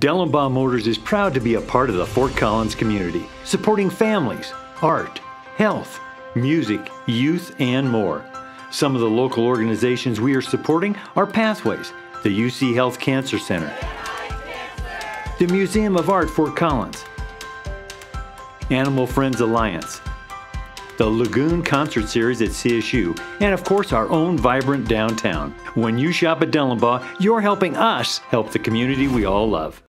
Dellenbach Motors is proud to be a part of the Fort Collins community, supporting families, art, health, music, youth, and more. Some of the local organizations we are supporting are Pathways, the UC Health Cancer Center, the Museum of Art Fort Collins, Animal Friends Alliance, the Lagoon Concert Series at CSU, and of course our own vibrant downtown. When you shop at Dellenbach, you're helping us help the community we all love.